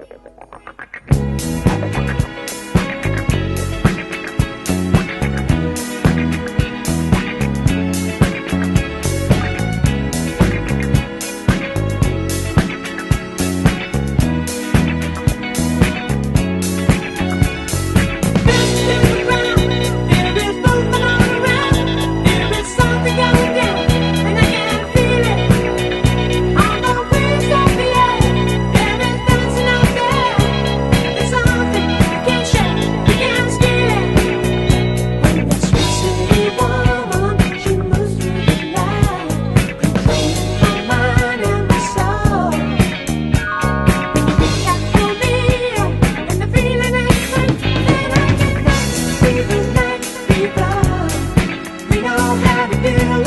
you every bit